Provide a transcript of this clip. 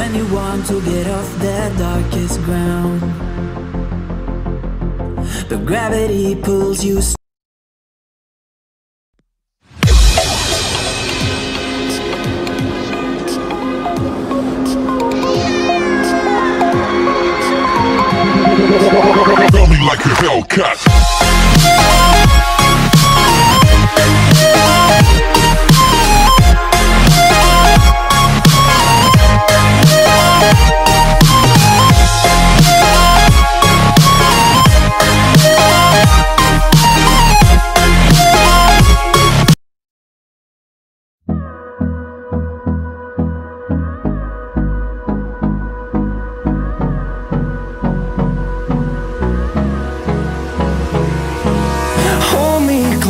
When you want to get off the darkest ground, but gravity pulls you. Feel me like a Hellcat.